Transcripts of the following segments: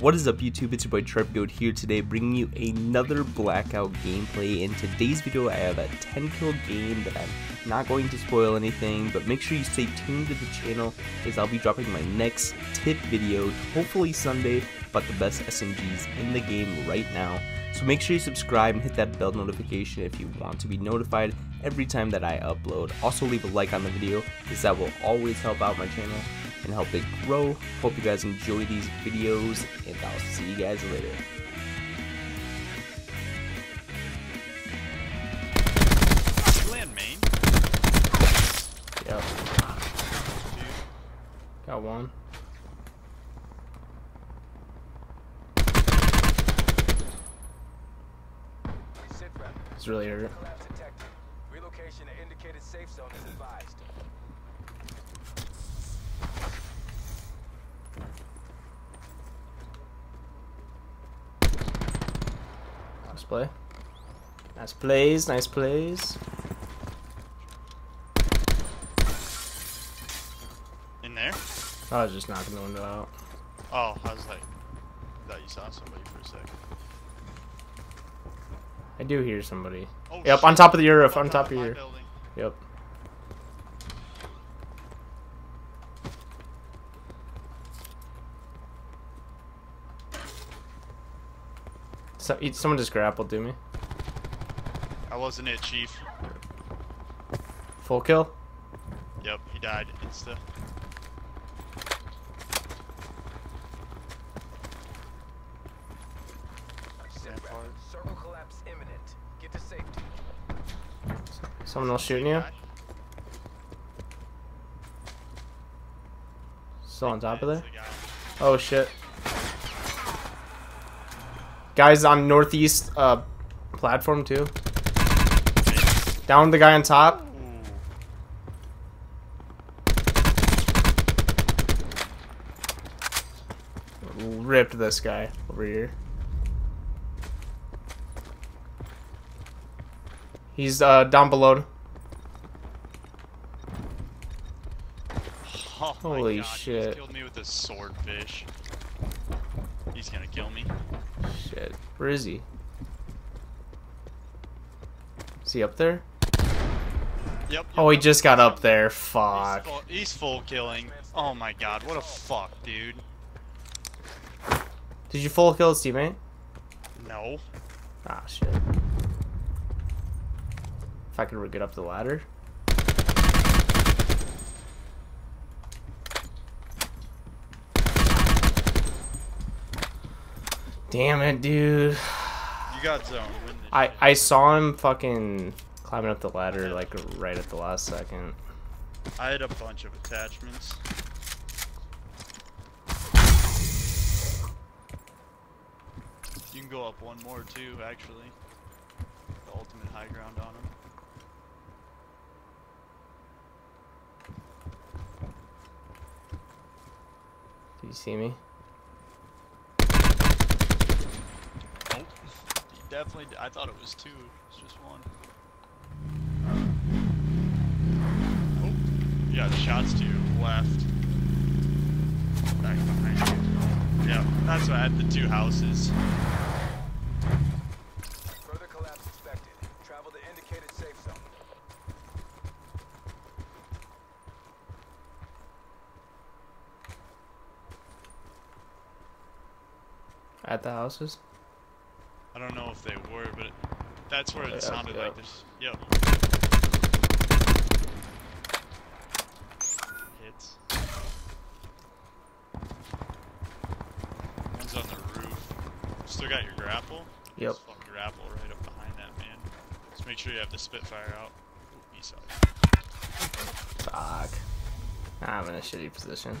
What is up YouTube, it's your boy TrevGoat here today bringing you another Blackout gameplay. In today's video I have a 10 kill game that I'm not going to spoil anything, but make sure you stay tuned to the channel as I'll be dropping my next tip video, hopefully Sunday, about the best SMGs in the game right now. So make sure you subscribe and hit that bell notification if you want to be notified every time that I upload. Also leave a like on the video as that will always help out my channel and help it grow. Hope you guys enjoy these videos, and I'll see you guys later. Land main. Yep. Got one. It's really hurt. Relocation indicated safe zone is advised. Nice play. Nice plays, nice plays. In there? I was just knocking the window out. Oh, I was like, I thought you saw somebody for a second. I do hear somebody. Oh, Yep, shit. on top of the roof, on top of my your. building. Yep. So, someone just grappled to me. I wasn't it, chief. Full kill. Yep, he died. Insta. Sit. Circle collapse imminent. Get to safety. Someone else shooting you. Still on top of there. Oh shit. Guys on northeast uh platform too. Down the guy on top. Ripped this guy over here. He's uh down below. Oh Holy God, he just shit. killed me with a swordfish. He's gonna kill me. Shit. Where is he? Is he up there? Yep. Oh, he yep, just got up there. He's Fuck. full, he's full killing. Oh my god, what a fuck, dude. Did you full kill his teammate? No. Ah, shit. If I could get up the ladder. Damn it, dude. You got zone. I. I saw him fucking climbing up the ladder like right at the last second. I had a bunch of attachments. You can go up one more too, actually. The ultimate high ground on him. Do you see me? Nope. You definitely. d- I thought it was two. It's just one. Oh, you got shots to your left. Back behind you. Yeah, that's what I had the two houses. Further collapse expected. Travel to indicated safe zone. At the houses? I don't know if they were, but it, that's where it Yeah, sounded yeah. like this. Yep. Hits. One's on the roof. Still got your grapple? Yep. Just fucking grapple right up behind that man. Just make sure you have the Spitfire out. Ooh, he saw you. Fuck. I'm in a shitty position.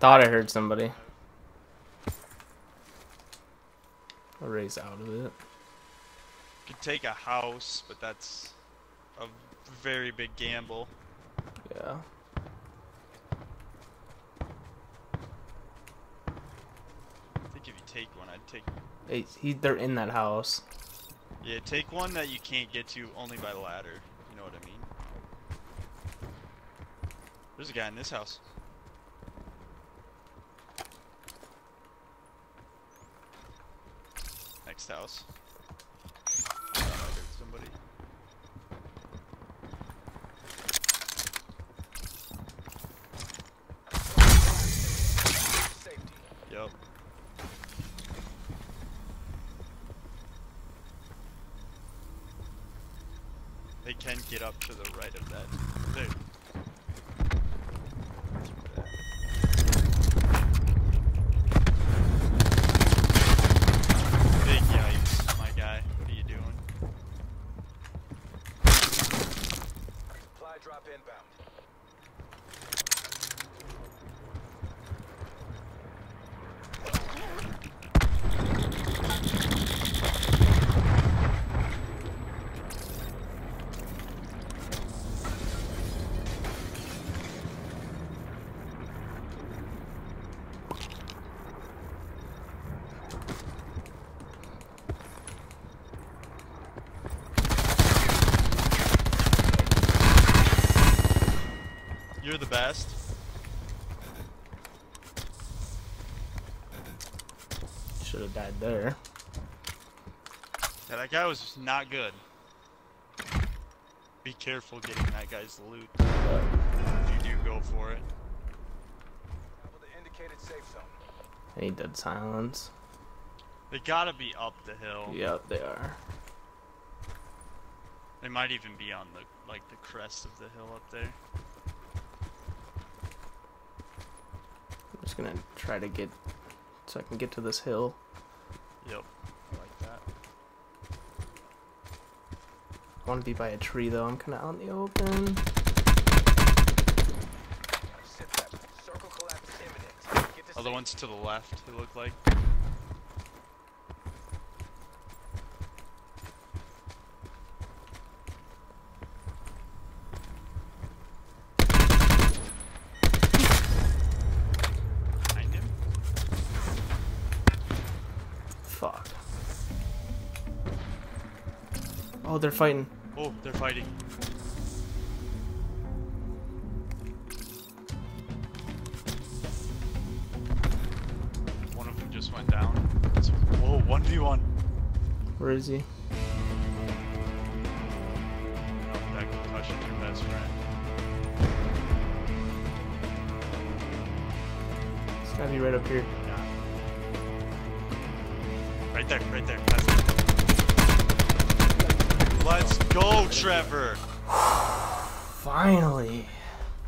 Thought I heard somebody. I'll raise out of it. Could take a house, but that's a very big gamble. Yeah. I think if you take one, I'd take. Hey, he, they're in that house. Yeah, take one that you can't get to only by ladder. You know what I mean? There's a guy in this house. Next house. They can get up to the right of that. There. Big yikes, my guy. What are you doing? Supply drop inbound. You're the best. Should have died there. Yeah, that guy was not good. Be careful getting that guy's loot if you do go for it. Travel to indicated safe zone. I need dead silence. They gotta be up the hill. Yep, they are. They might even be on the like the crest of the hill up there. I'm just gonna try to get so I can get to this hill. Yep. I like that. I want to be by a tree though. I'm kind of out in the open. Sit back. Circle collapse imminent. Get to Other ones to the left, they look like. Behind him? Fuck. Oh, they're fighting. Oh, they're fighting. One of them just went down. Whoa, 1v1. Where is he? That concussion's your best friend. It's gotta be right up here. Yeah. Right there, right there. Let's go, Trevor. Finally.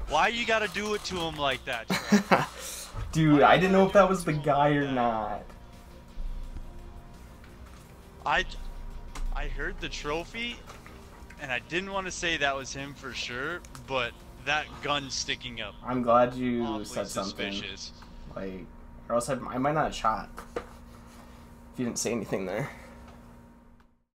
Why you gotta do it to him like that? Dude, I didn't know if that was the guy or not. I, I heard the trophy, and I didn't want to say that was him for sure, but that gun sticking up, I'm glad you said something. Like, or else I, I might not have shot. If you didn't say anything there.